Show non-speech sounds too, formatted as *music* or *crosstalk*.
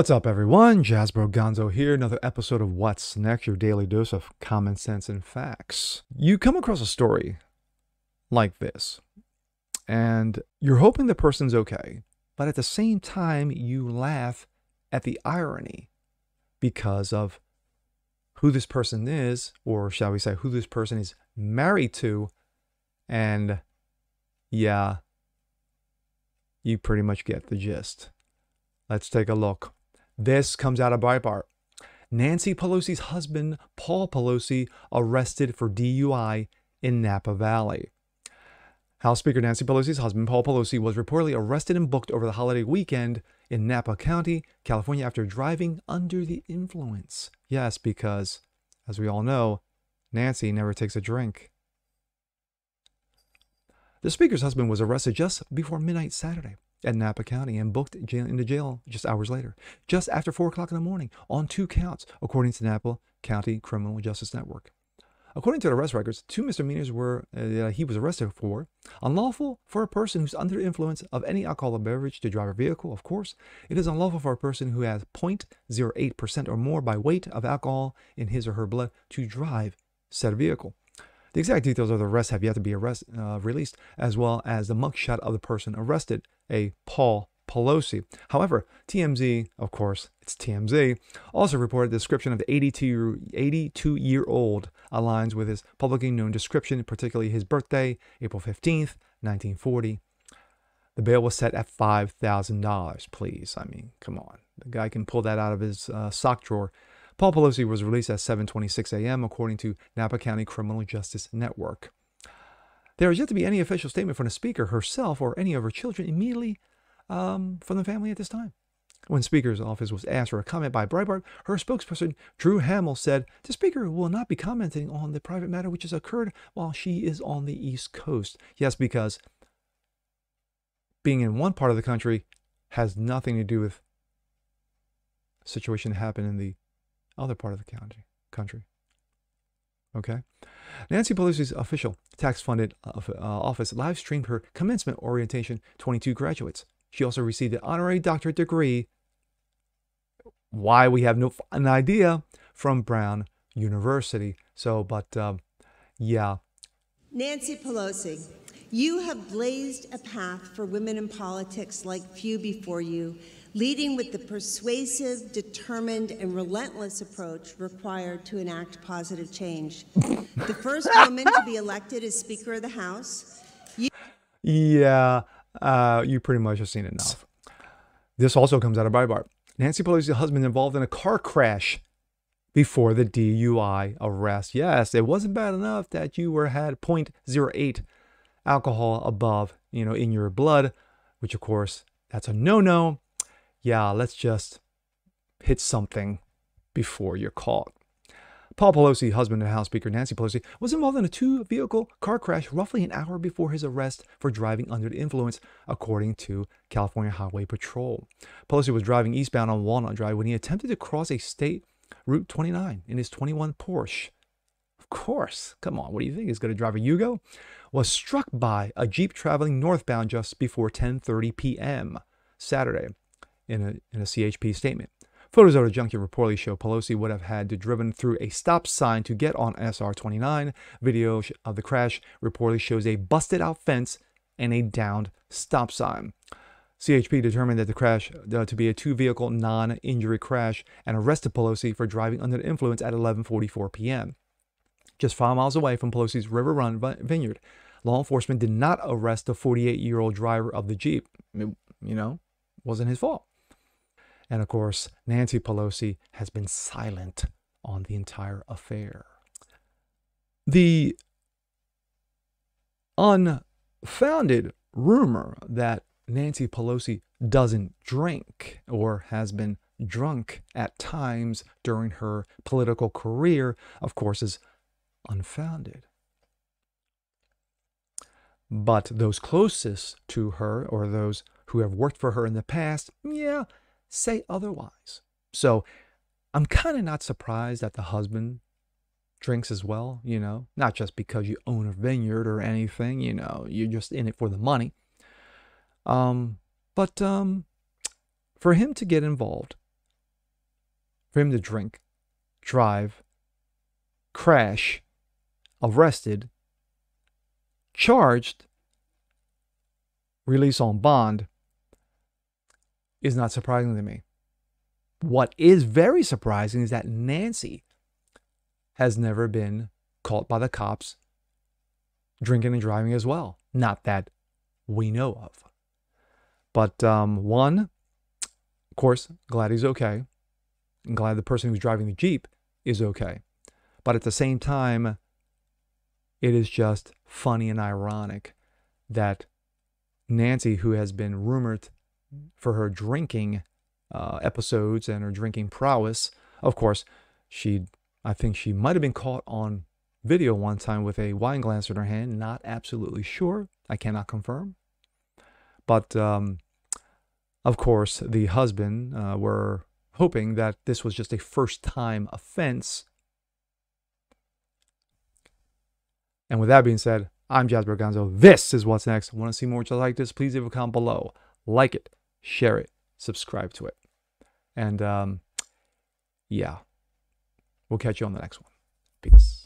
What's up, everyone? Jasbro Gonzo here. Another episode of What's Next, your daily dose of common sense and facts. You come across a story like this, and you're hoping the person's okay, but at the same time, you laugh at the irony because of who this person is, or shall we say, who this person is married to, and yeah, you pretty much get the gist. Let's take a look. This comes out of Breitbart. Nancy Pelosi's husband, Paul Pelosi, arrested for DUI in Napa Valley. House Speaker Nancy Pelosi's husband, Paul Pelosi, was reportedly arrested and booked over the holiday weekend in Napa County, California, after driving under the influence. Yes, because, as we all know, Nancy never takes a drink. The Speaker's husband was arrested just before midnight Saturday at Napa County and booked jail, into jail just hours later, just after 4 o'clock in the morning, on two counts, according to Napa County Criminal Justice Network. According to the arrest records, two misdemeanors were uh, he was arrested for unlawful for a person who's under the influence of any alcoholic beverage to drive a vehicle. Of course, it is unlawful for a person who has 0.08% or more by weight of alcohol in his or her blood to drive said vehicle. The exact details of the arrest have yet to be arrest, uh, released, as well as the mugshot of the person arrested, a Paul Pelosi. However, TMZ, of course, it's TMZ, also reported the description of the 82, 82 year old aligns with his publicly known description, particularly his birthday, April 15th, 1940. The bail was set at $5,000, please. I mean, come on. The guy can pull that out of his uh, sock drawer. Paul Pelosi was released at 7:26 a.m. according to Napa County Criminal Justice Network. There is yet to be any official statement from the speaker herself or any of her children immediately um, from the family at this time. When Speaker's office was asked for a comment by Breitbart, her spokesperson, Drew Hamill, said the Speaker will not be commenting on the private matter which has occurred while she is on the East Coast. Yes, because being in one part of the country has nothing to do with situation that happened in the other part of the county, country. Okay? Nancy Pelosi's official tax funded uh, office live streamed her commencement orientation 22 graduates. She also received an honorary doctorate degree. Why we have no an idea from Brown University. So, but um, yeah. Nancy Pelosi, you have blazed a path for women in politics like few before you, leading with the persuasive, determined, and relentless approach required to enact positive change. the first *laughs* woman to be elected as Speaker of the House. You- yeah, uh, you pretty much have seen enough. This also comes out of Breitbart. Nancy Pelosi's husband involved in a car crash before the DUI arrest. Yes, it wasn't bad enough that you were had 0.08 alcohol above, you know, in your blood, which of course that's a no-no. Yeah, let's just hit something before you're caught. Paul Pelosi, husband of House Speaker Nancy Pelosi, was involved in a two vehicle car crash roughly an hour before his arrest for driving under the influence, according to California Highway Patrol. Pelosi was driving eastbound on Walnut Drive when he attempted to cross a state Route 29 in his 21 Porsche. Of course, come on, what do you think? He's going to drive a Yugo? Was struck by a Jeep traveling northbound just before 10:30 p.m. Saturday in a, in a CHP statement. Photos of the junkyard reportedly show Pelosi would have had to driven through a stop sign to get on SR 29. Video of the crash reportedly shows a busted out fence and a downed stop sign. CHP determined that the crash uh, to be a two-vehicle non-injury crash and arrested Pelosi for driving under the influence at 11:44 p.m. Just five miles away from Pelosi's River Run vineyard. Law enforcement did not arrest the 48-year-old driver of the Jeep. It, you know, wasn't his fault. And of course, Nancy Pelosi has been silent on the entire affair. The unfounded rumor that Nancy Pelosi doesn't drink or has been drunk at times during her political career, of course, is unfounded. But those closest to her or those who have worked for her in the past, yeah, say otherwise. So I'm kind of not surprised that the husband drinks as well, you know, not just because you own a vineyard or anything, you know, you're just in it for the money. Um, but um, for him to get involved for him to drink, drive, crash, arrested, charged, release on bond is not surprising to me. What is very surprising is that Nancy has never been caught by the cops drinking and driving as well. Not that we know of. But um, one, of course, glad he's okay. I'm glad the person who's driving the Jeep is okay. But at the same time, it is just funny and ironic that Nancy, who has been rumored for her drinking uh, episodes and her drinking prowess, of course, she, I think she might have been caught on video one time with a wine glass in her hand. Not absolutely sure. I cannot confirm. But um, of course, the husband uh, were hoping that this was just a first time offense. And with that being said, I'm Jasper Gonzo. This is what's next. Want to see more just like this? Please leave a comment below. Like it, share it, subscribe to it. And um, yeah, we'll catch you on the next one. Peace.